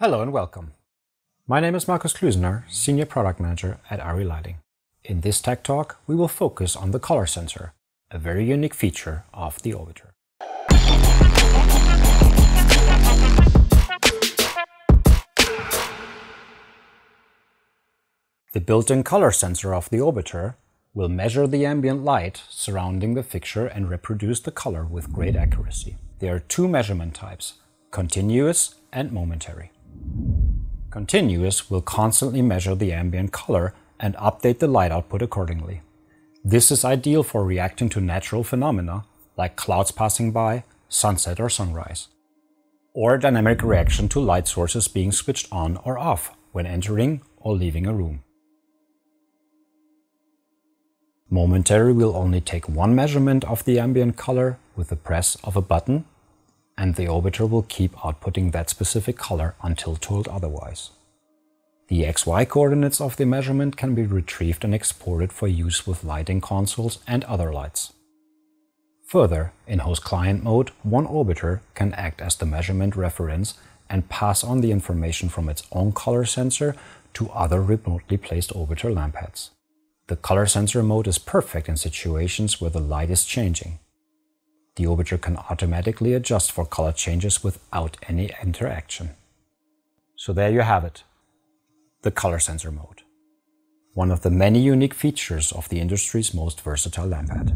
Hello and welcome. My name is Markus Klüsener, Senior Product Manager at ARRI Lighting. In this Tech Talk, we will focus on the color sensor, a very unique feature of the Orbiter. The built-in color sensor of the Orbiter will measure the ambient light surrounding the fixture and reproduce the color with great accuracy. There are two measurement types, continuous and momentary. Continuous will constantly measure the ambient color and update the light output accordingly. This is ideal for reacting to natural phenomena like clouds passing by, sunset or sunrise, or dynamic reaction to light sources being switched on or off when entering or leaving a room. Momentary will only take one measurement of the ambient color with the press of a button and the orbiter will keep outputting that specific color until told otherwise. The XY coordinates of the measurement can be retrieved and exported for use with lighting consoles and other lights. Further, in host client mode, one orbiter can act as the measurement reference and pass on the information from its own color sensor to other remotely placed orbiter lamp heads. The color sensor mode is perfect in situations where the light is changing, the orbiter can automatically adjust for color changes without any interaction. So there you have it, the color sensor mode. One of the many unique features of the industry's most versatile lamphead.